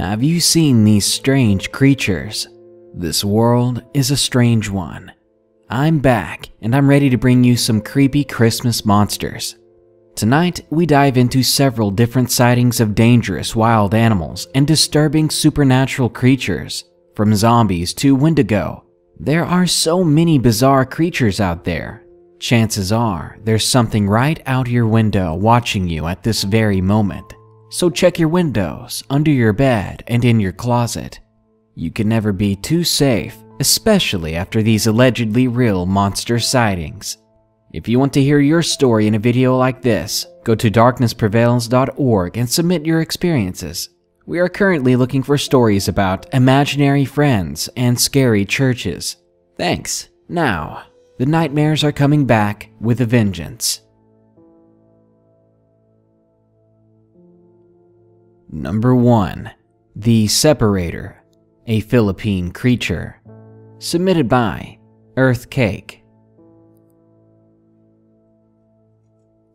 Have you seen these strange creatures? This world is a strange one. I'm back, and I'm ready to bring you some creepy Christmas monsters. Tonight, we dive into several different sightings of dangerous wild animals and disturbing supernatural creatures, from zombies to wendigo. There are so many bizarre creatures out there. Chances are there's something right out your window watching you at this very moment. So check your windows, under your bed, and in your closet. You can never be too safe, especially after these allegedly real monster sightings. If you want to hear your story in a video like this, go to darknessprevails.org and submit your experiences. We are currently looking for stories about imaginary friends and scary churches. Thanks. Now, the nightmares are coming back with a vengeance. Number 1. The Separator, a Philippine creature. Submitted by Earth Cake.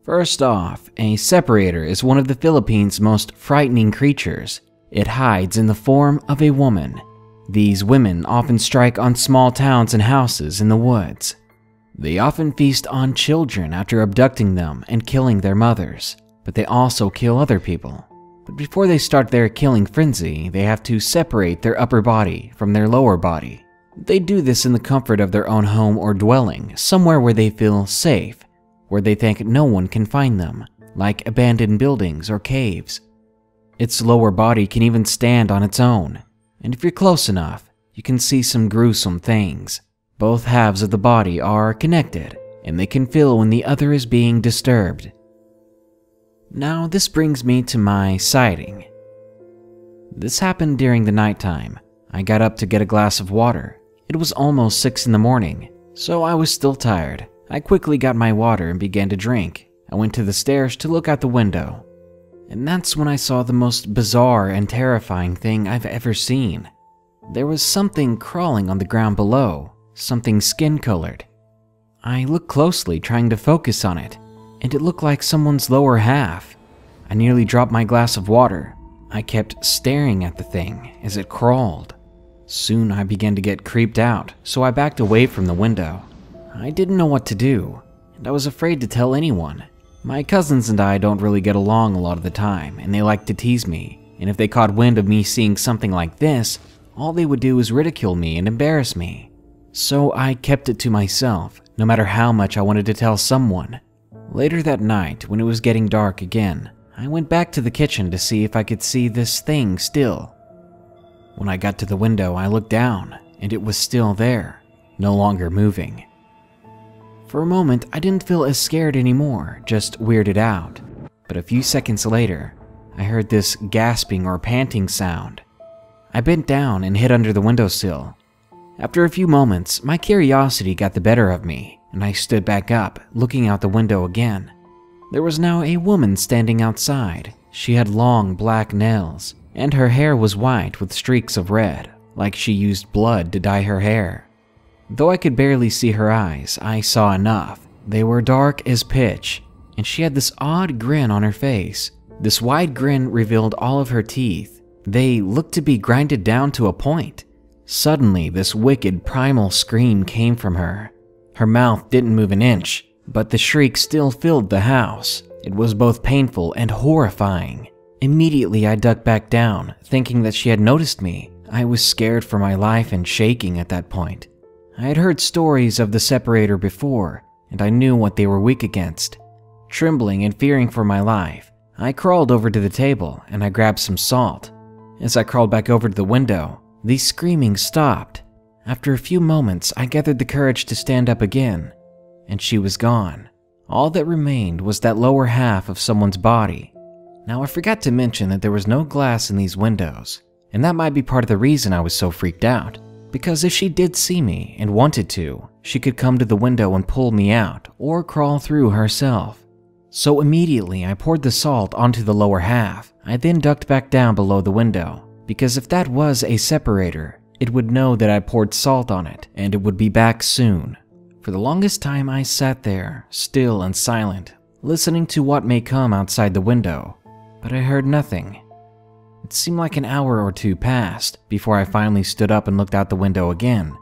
First off, a separator is one of the Philippines' most frightening creatures. It hides in the form of a woman. These women often strike on small towns and houses in the woods. They often feast on children after abducting them and killing their mothers, but they also kill other people. But before they start their killing frenzy, they have to separate their upper body from their lower body. They do this in the comfort of their own home or dwelling, somewhere where they feel safe, where they think no one can find them, like abandoned buildings or caves. Its lower body can even stand on its own, and if you're close enough, you can see some gruesome things. Both halves of the body are connected, and they can feel when the other is being disturbed. Now, this brings me to my sighting. This happened during the nighttime. I got up to get a glass of water. It was almost 6 in the morning, so I was still tired. I quickly got my water and began to drink. I went to the stairs to look out the window. And that's when I saw the most bizarre and terrifying thing I've ever seen. There was something crawling on the ground below, something skin colored. I looked closely, trying to focus on it, and it looked like someone's lower half. I nearly dropped my glass of water. I kept staring at the thing as it crawled. Soon I began to get creeped out, so I backed away from the window. I didn't know what to do, and I was afraid to tell anyone. My cousins and I don't really get along a lot of the time, and they like to tease me, and if they caught wind of me seeing something like this, all they would do is ridicule me and embarrass me. So I kept it to myself, no matter how much I wanted to tell someone. Later that night, when it was getting dark again, I went back to the kitchen to see if I could see this thing still. When I got to the window, I looked down, and it was still there, no longer moving. For a moment, I didn't feel as scared anymore, just weirded out. But a few seconds later, I heard this gasping or panting sound. I bent down and hid under the windowsill. After a few moments, my curiosity got the better of me, and I stood back up, looking out the window again. There was now a woman standing outside. She had long black nails, and her hair was white with streaks of red, like she used blood to dye her hair. Though I could barely see her eyes, I saw enough. They were dark as pitch, and she had this odd grin on her face. This wide grin revealed all of her teeth. They looked to be grinded down to a point. Suddenly, this wicked primal scream came from her. Her mouth didn't move an inch, but the shriek still filled the house. It was both painful and horrifying. Immediately, I ducked back down, thinking that she had noticed me. I was scared for my life and shaking at that point. I had heard stories of the separator before, and I knew what they were weak against. Trembling and fearing for my life, I crawled over to the table and I grabbed some salt. As I crawled back over to the window, the screaming stopped after a few moments, I gathered the courage to stand up again, and she was gone. All that remained was that lower half of someone's body. Now, I forgot to mention that there was no glass in these windows, and that might be part of the reason I was so freaked out. Because if she did see me and wanted to, she could come to the window and pull me out or crawl through herself. So immediately I poured the salt onto the lower half. I then ducked back down below the window, because if that was a separator, it would know that I poured salt on it, and it would be back soon. For the longest time, I sat there, still and silent, listening to what may come outside the window, but I heard nothing. It seemed like an hour or two passed before I finally stood up and looked out the window again.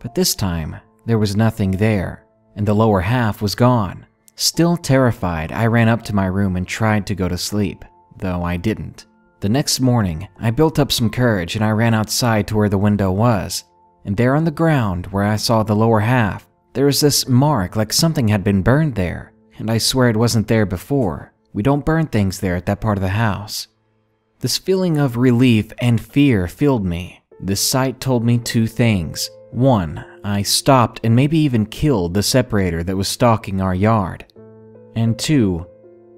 But this time, there was nothing there, and the lower half was gone. Still terrified, I ran up to my room and tried to go to sleep, though I didn't. The next morning, I built up some courage and I ran outside to where the window was. And there on the ground, where I saw the lower half, there was this mark like something had been burned there, and I swear it wasn't there before. We don't burn things there at that part of the house. This feeling of relief and fear filled me. This sight told me two things. One, I stopped and maybe even killed the separator that was stalking our yard. And two,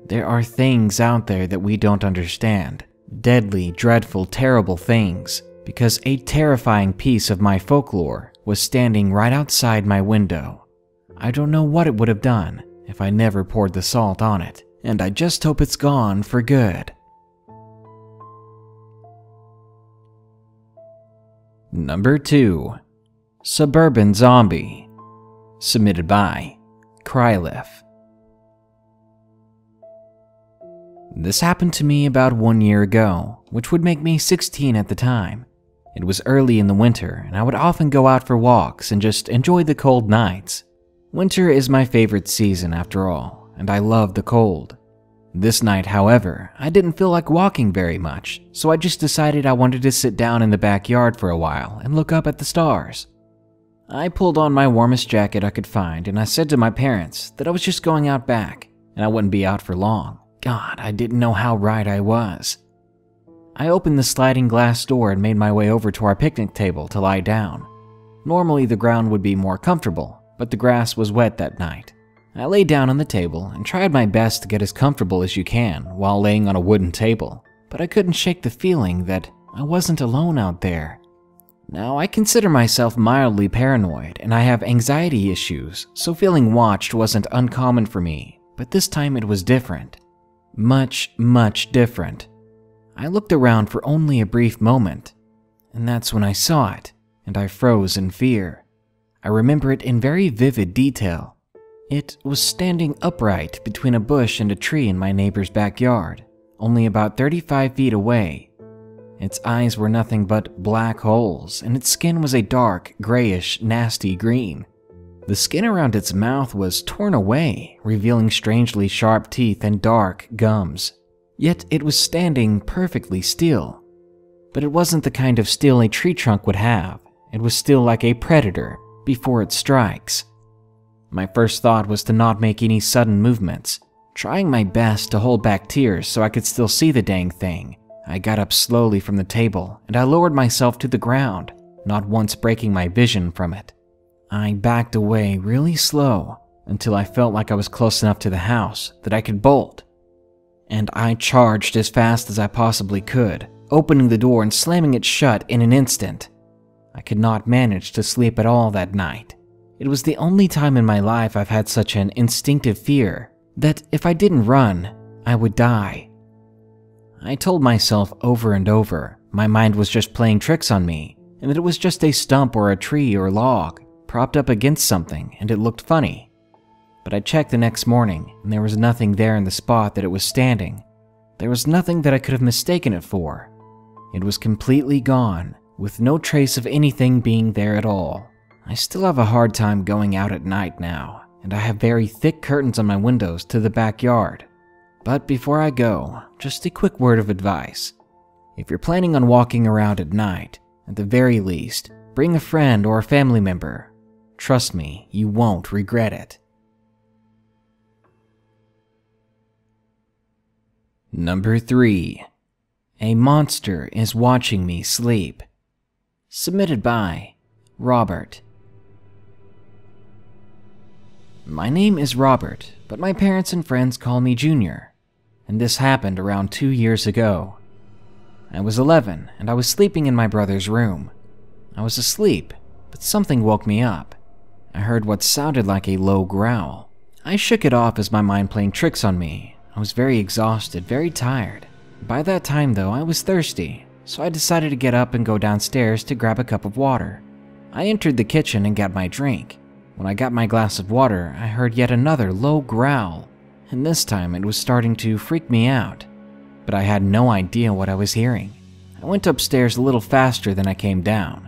there are things out there that we don't understand. Deadly, dreadful, terrible things. Because a terrifying piece of my folklore was standing right outside my window. I don't know what it would have done if I never poured the salt on it, and I just hope it's gone for good. Number 2 Suburban Zombie. Submitted by Krylif. This happened to me about one year ago, which would make me 16 at the time. It was early in the winter, and I would often go out for walks and just enjoy the cold nights. Winter is my favorite season after all, and I love the cold. This night, however, I didn't feel like walking very much, so I just decided I wanted to sit down in the backyard for a while and look up at the stars. I pulled on my warmest jacket I could find and I said to my parents that I was just going out back and I wouldn't be out for long. God, I didn't know how right I was. I opened the sliding glass door and made my way over to our picnic table to lie down. Normally, the ground would be more comfortable, but the grass was wet that night. I lay down on the table and tried my best to get as comfortable as you can while laying on a wooden table, but I couldn't shake the feeling that I wasn't alone out there. Now, I consider myself mildly paranoid and I have anxiety issues, so feeling watched wasn't uncommon for me, but this time it was different. Much, much different. I looked around for only a brief moment, and that's when I saw it, and I froze in fear. I remember it in very vivid detail. It was standing upright between a bush and a tree in my neighbor's backyard, only about 35 feet away. Its eyes were nothing but black holes, and its skin was a dark, grayish, nasty green. The skin around its mouth was torn away, revealing strangely sharp teeth and dark gums. Yet it was standing perfectly still. But it wasn't the kind of still a tree trunk would have. It was still like a predator before it strikes. My first thought was to not make any sudden movements, trying my best to hold back tears so I could still see the dang thing. I got up slowly from the table and I lowered myself to the ground, not once breaking my vision from it. I backed away really slow until I felt like I was close enough to the house that I could bolt and I charged as fast as I possibly could, opening the door and slamming it shut in an instant. I could not manage to sleep at all that night. It was the only time in my life I've had such an instinctive fear that if I didn't run, I would die. I told myself over and over my mind was just playing tricks on me, and that it was just a stump or a tree or log propped up against something and it looked funny but I checked the next morning, and there was nothing there in the spot that it was standing. There was nothing that I could have mistaken it for. It was completely gone, with no trace of anything being there at all. I still have a hard time going out at night now, and I have very thick curtains on my windows to the backyard. But before I go, just a quick word of advice. If you're planning on walking around at night, at the very least, bring a friend or a family member. Trust me, you won't regret it. Number 3. A monster is watching me sleep. Submitted by Robert. My name is Robert, but my parents and friends call me Junior, and this happened around two years ago. I was 11 and I was sleeping in my brother's room. I was asleep, but something woke me up. I heard what sounded like a low growl. I shook it off as my mind playing tricks on me I was very exhausted, very tired. By that time, though, I was thirsty, so I decided to get up and go downstairs to grab a cup of water. I entered the kitchen and got my drink. When I got my glass of water, I heard yet another low growl, and this time it was starting to freak me out. But I had no idea what I was hearing. I went upstairs a little faster than I came down.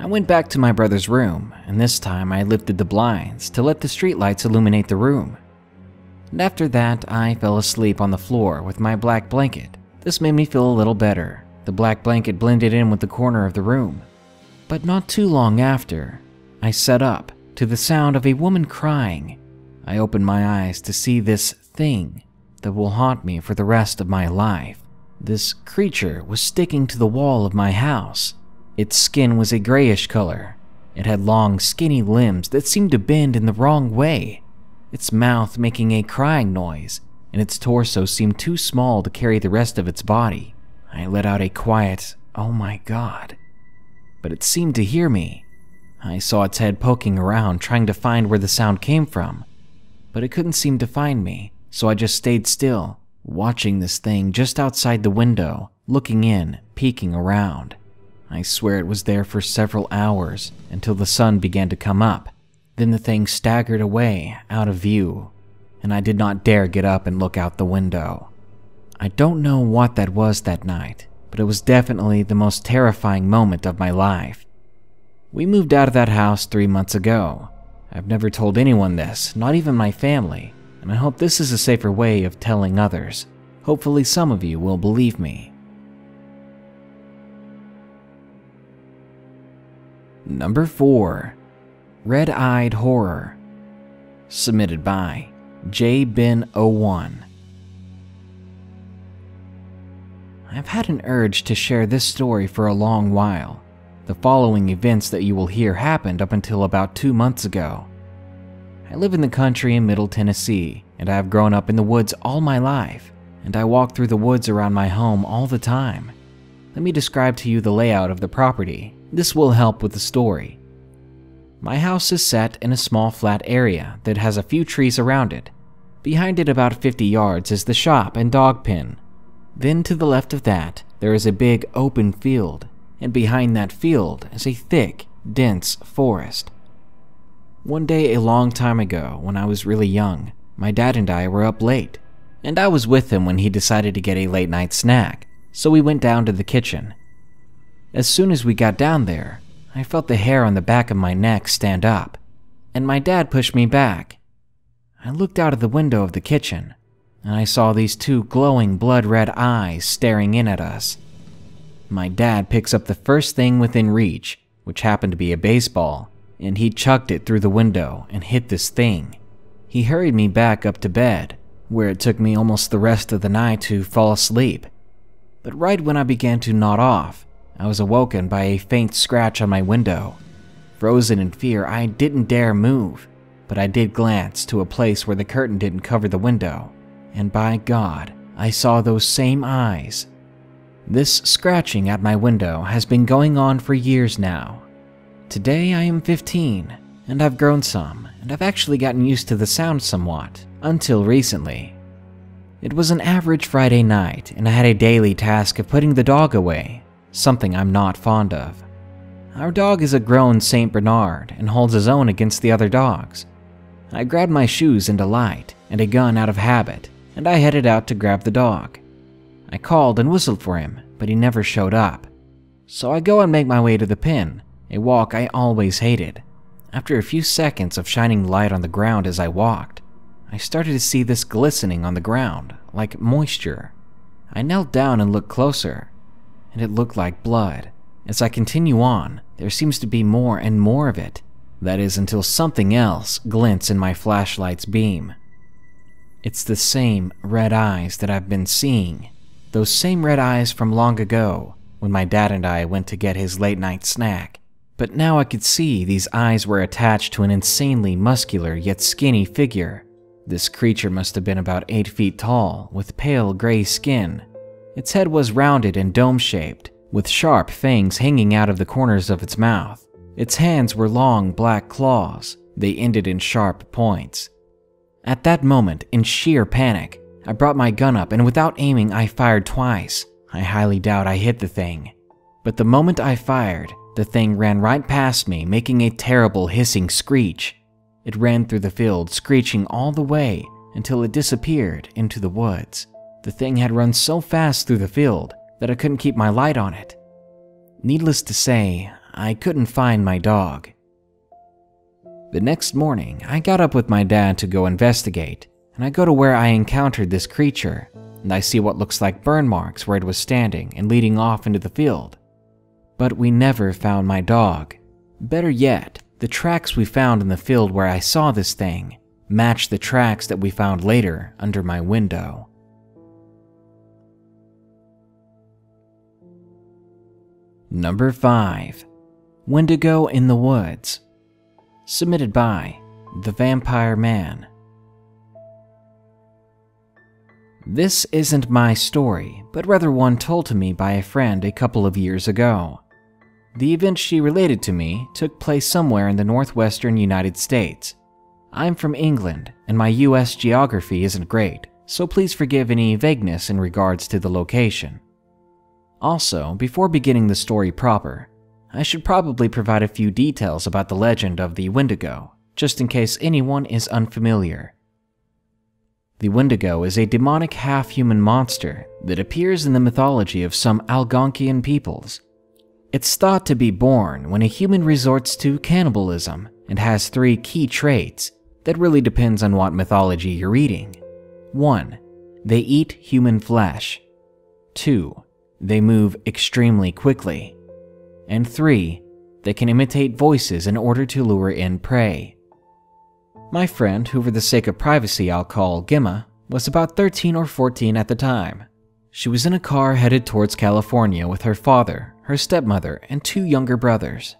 I went back to my brother's room, and this time I lifted the blinds to let the streetlights illuminate the room. And after that, I fell asleep on the floor with my black blanket. This made me feel a little better. The black blanket blended in with the corner of the room. But not too long after, I sat up to the sound of a woman crying. I opened my eyes to see this thing that will haunt me for the rest of my life. This creature was sticking to the wall of my house. Its skin was a grayish color. It had long, skinny limbs that seemed to bend in the wrong way, its mouth making a crying noise, and its torso seemed too small to carry the rest of its body. I let out a quiet, oh my god. But it seemed to hear me. I saw its head poking around, trying to find where the sound came from, but it couldn't seem to find me, so I just stayed still, watching this thing just outside the window, looking in, peeking around. I swear it was there for several hours until the sun began to come up. Then the thing staggered away, out of view, and I did not dare get up and look out the window. I don't know what that was that night, but it was definitely the most terrifying moment of my life. We moved out of that house three months ago. I've never told anyone this, not even my family, and I hope this is a safer way of telling others. Hopefully, some of you will believe me. Number 4 Red Eyed Horror. Submitted by J Ben 01. I've had an urge to share this story for a long while. The following events that you will hear happened up until about two months ago. I live in the country in Middle Tennessee, and I have grown up in the woods all my life, and I walk through the woods around my home all the time. Let me describe to you the layout of the property. This will help with the story. My house is set in a small flat area that has a few trees around it. Behind it, about 50 yards, is the shop and dog pen. Then to the left of that, there is a big open field, and behind that field is a thick, dense forest. One day a long time ago, when I was really young, my dad and I were up late, and I was with him when he decided to get a late night snack, so we went down to the kitchen. As soon as we got down there, I felt the hair on the back of my neck stand up, and my dad pushed me back. I looked out of the window of the kitchen, and I saw these two glowing blood red eyes staring in at us. My dad picks up the first thing within reach, which happened to be a baseball, and he chucked it through the window and hit this thing. He hurried me back up to bed, where it took me almost the rest of the night to fall asleep. But right when I began to nod off, I was awoken by a faint scratch on my window. Frozen in fear, I didn't dare move, but I did glance to a place where the curtain didn't cover the window, and by God, I saw those same eyes. This scratching at my window has been going on for years now. Today I am 15, and I've grown some, and I've actually gotten used to the sound somewhat, until recently. It was an average Friday night, and I had a daily task of putting the dog away, something I'm not fond of. Our dog is a grown St. Bernard and holds his own against the other dogs. I grabbed my shoes and a light and a gun out of habit, and I headed out to grab the dog. I called and whistled for him, but he never showed up. So I go and make my way to the pen, a walk I always hated. After a few seconds of shining light on the ground as I walked, I started to see this glistening on the ground, like moisture. I knelt down and looked closer, and it looked like blood. As I continue on, there seems to be more and more of it. That is until something else glints in my flashlight's beam. It's the same red eyes that I've been seeing. Those same red eyes from long ago, when my dad and I went to get his late night snack. But now I could see these eyes were attached to an insanely muscular yet skinny figure. This creature must have been about 8 feet tall, with pale gray skin. Its head was rounded and dome shaped, with sharp fangs hanging out of the corners of its mouth. Its hands were long black claws, they ended in sharp points. At that moment, in sheer panic, I brought my gun up and without aiming, I fired twice. I highly doubt I hit the thing. But the moment I fired, the thing ran right past me, making a terrible hissing screech. It ran through the field, screeching all the way until it disappeared into the woods. The thing had run so fast through the field that I couldn't keep my light on it. Needless to say, I couldn't find my dog. The next morning, I got up with my dad to go investigate, and I go to where I encountered this creature, and I see what looks like burn marks where it was standing and leading off into the field. But we never found my dog. Better yet, the tracks we found in the field where I saw this thing matched the tracks that we found later under my window. Number 5 Wendigo in the Woods. Submitted by The Vampire Man. This isn't my story, but rather one told to me by a friend a couple of years ago. The event she related to me took place somewhere in the northwestern United States. I'm from England, and my US geography isn't great, so please forgive any vagueness in regards to the location. Also, before beginning the story proper, I should probably provide a few details about the legend of the Wendigo, just in case anyone is unfamiliar. The Wendigo is a demonic half human monster that appears in the mythology of some Algonquian peoples. It's thought to be born when a human resorts to cannibalism and has three key traits that really depends on what mythology you're reading. 1. They eat human flesh. 2. They move extremely quickly. And 3. They can imitate voices in order to lure in prey. My friend, who for the sake of privacy I'll call Gemma, was about 13 or 14 at the time. She was in a car headed towards California with her father, her stepmother, and two younger brothers.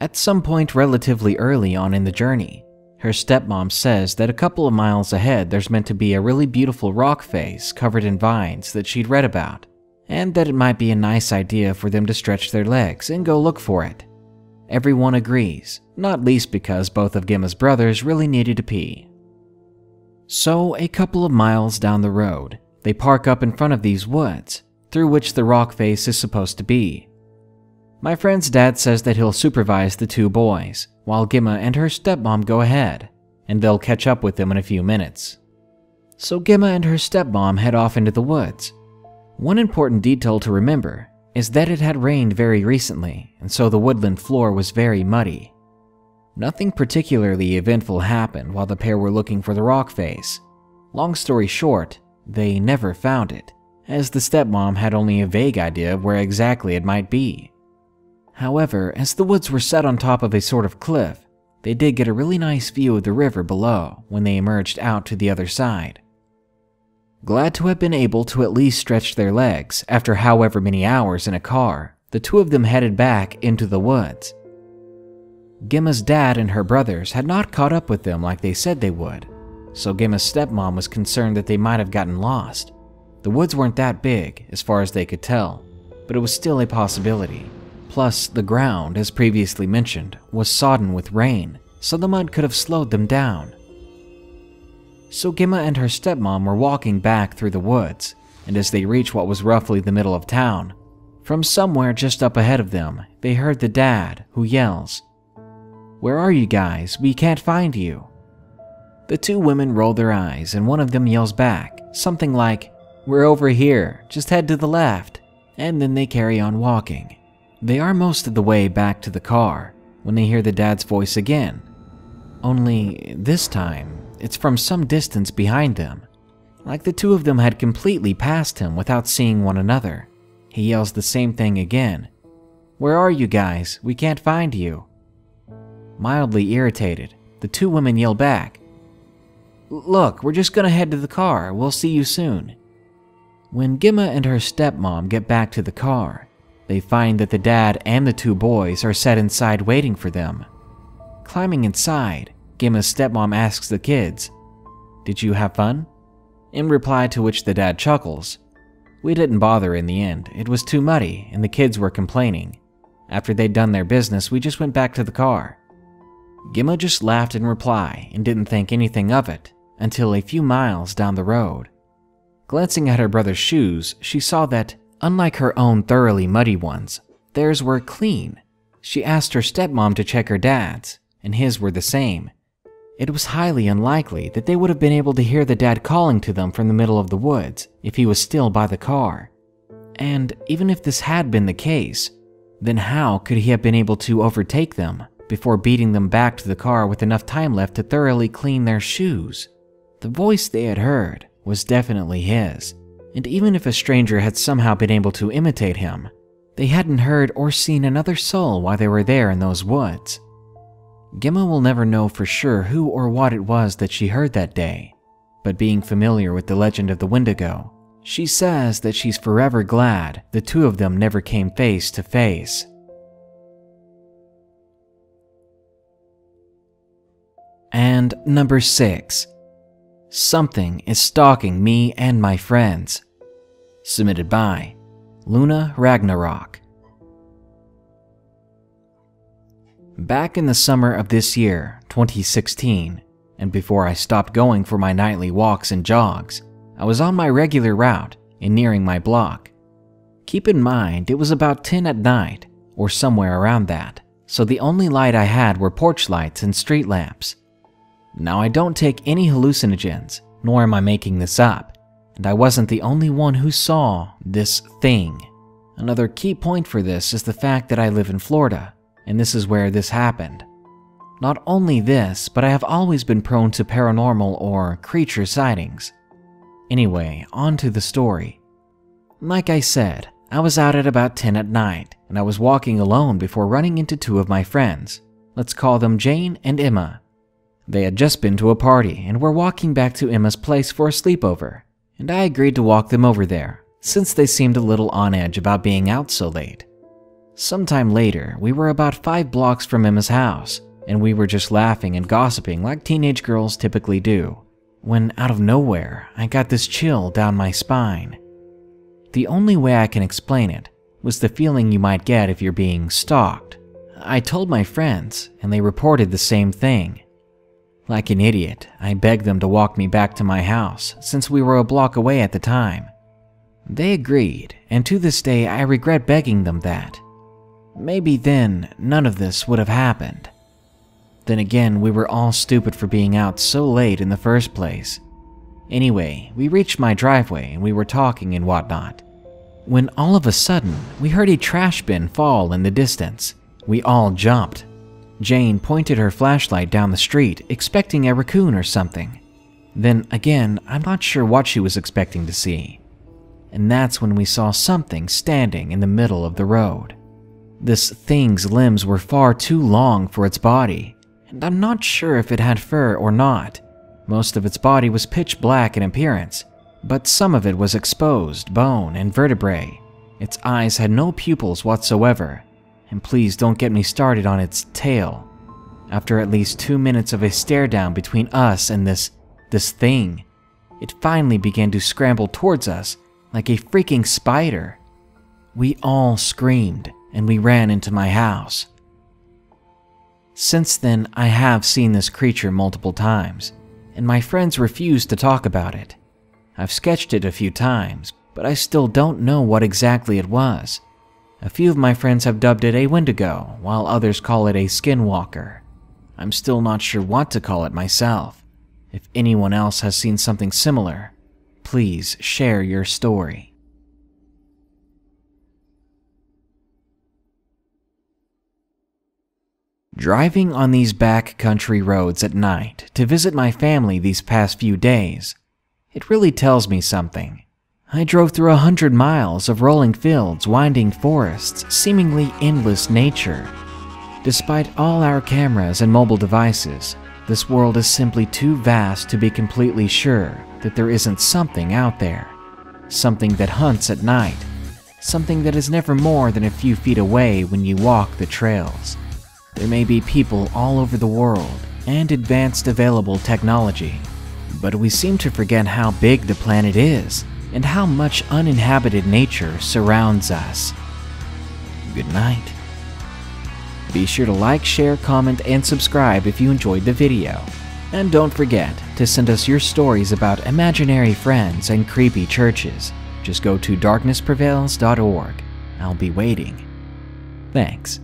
At some point relatively early on in the journey, her stepmom says that a couple of miles ahead there's meant to be a really beautiful rock face covered in vines that she'd read about and that it might be a nice idea for them to stretch their legs and go look for it. Everyone agrees, not least because both of Gemma's brothers really needed to pee. So, a couple of miles down the road, they park up in front of these woods, through which the rock face is supposed to be. My friend's dad says that he'll supervise the two boys, while Gemma and her stepmom go ahead, and they'll catch up with them in a few minutes. So Gemma and her stepmom head off into the woods, one important detail to remember is that it had rained very recently, and so the woodland floor was very muddy. Nothing particularly eventful happened while the pair were looking for the rock face. Long story short, they never found it, as the stepmom had only a vague idea of where exactly it might be. However, as the woods were set on top of a sort of cliff, they did get a really nice view of the river below when they emerged out to the other side. Glad to have been able to at least stretch their legs after however many hours in a car, the two of them headed back into the woods. Gemma's dad and her brothers had not caught up with them like they said they would, so Gemma's stepmom was concerned that they might have gotten lost. The woods weren't that big, as far as they could tell, but it was still a possibility. Plus, the ground, as previously mentioned, was sodden with rain, so the mud could have slowed them down. So Gemma and her stepmom were walking back through the woods, and as they reached what was roughly the middle of town, from somewhere just up ahead of them, they heard the dad, who yells, Where are you guys? We can't find you. The two women roll their eyes, and one of them yells back, something like, We're over here, just head to the left, and then they carry on walking. They are most of the way back to the car when they hear the dad's voice again. Only this time, it's from some distance behind them, like the two of them had completely passed him without seeing one another. He yells the same thing again. Where are you guys? We can't find you. Mildly irritated, the two women yell back. Look, we're just gonna head to the car. We'll see you soon. When Gemma and her stepmom get back to the car, they find that the dad and the two boys are set inside waiting for them. Climbing inside, Gemma's stepmom asks the kids, Did you have fun? In reply to which the dad chuckles. We didn't bother in the end, it was too muddy and the kids were complaining. After they'd done their business, we just went back to the car. Gemma just laughed in reply and didn't think anything of it until a few miles down the road. Glancing at her brother's shoes, she saw that, unlike her own thoroughly muddy ones, theirs were clean. She asked her stepmom to check her dad's, and his were the same. It was highly unlikely that they would have been able to hear the dad calling to them from the middle of the woods if he was still by the car. And even if this had been the case, then how could he have been able to overtake them before beating them back to the car with enough time left to thoroughly clean their shoes? The voice they had heard was definitely his, and even if a stranger had somehow been able to imitate him, they hadn't heard or seen another soul while they were there in those woods. Gemma will never know for sure who or what it was that she heard that day, but being familiar with the legend of the Wendigo, she says that she's forever glad the two of them never came face to face. And number 6. Something is stalking me and my friends. Submitted by Luna Ragnarok. Back in the summer of this year, 2016, and before I stopped going for my nightly walks and jogs, I was on my regular route and nearing my block. Keep in mind, it was about 10 at night, or somewhere around that, so the only light I had were porch lights and street lamps. Now, I don't take any hallucinogens, nor am I making this up, and I wasn't the only one who saw this thing. Another key point for this is the fact that I live in Florida, and this is where this happened. Not only this, but I have always been prone to paranormal or creature sightings. Anyway, on to the story. Like I said, I was out at about 10 at night, and I was walking alone before running into two of my friends. Let's call them Jane and Emma. They had just been to a party and were walking back to Emma's place for a sleepover, and I agreed to walk them over there, since they seemed a little on edge about being out so late. Sometime later, we were about five blocks from Emma's house, and we were just laughing and gossiping like teenage girls typically do when out of nowhere, I got this chill down my spine. The only way I can explain it was the feeling you might get if you're being stalked. I told my friends, and they reported the same thing. Like an idiot, I begged them to walk me back to my house since we were a block away at the time. They agreed, and to this day I regret begging them that. Maybe then none of this would have happened. Then again, we were all stupid for being out so late in the first place. Anyway, we reached my driveway and we were talking and whatnot. When all of a sudden, we heard a trash bin fall in the distance. We all jumped. Jane pointed her flashlight down the street, expecting a raccoon or something. Then again, I'm not sure what she was expecting to see. And that's when we saw something standing in the middle of the road. This thing's limbs were far too long for its body, and I'm not sure if it had fur or not. Most of its body was pitch black in appearance, but some of it was exposed bone and vertebrae. Its eyes had no pupils whatsoever, and please don't get me started on its tail. After at least two minutes of a stare down between us and this, this thing, it finally began to scramble towards us like a freaking spider. We all screamed and we ran into my house. Since then, I have seen this creature multiple times, and my friends refuse to talk about it. I've sketched it a few times, but I still don't know what exactly it was. A few of my friends have dubbed it a Wendigo, while others call it a Skinwalker. I'm still not sure what to call it myself. If anyone else has seen something similar, please share your story. Driving on these back country roads at night to visit my family these past few days, it really tells me something. I drove through a hundred miles of rolling fields, winding forests, seemingly endless nature. Despite all our cameras and mobile devices, this world is simply too vast to be completely sure that there isn't something out there. Something that hunts at night. Something that is never more than a few feet away when you walk the trails. There may be people all over the world and advanced available technology, but we seem to forget how big the planet is and how much uninhabited nature surrounds us. Good night. Be sure to like, share, comment, and subscribe if you enjoyed the video. And don't forget to send us your stories about imaginary friends and creepy churches. Just go to darknessprevails.org. I'll be waiting. Thanks.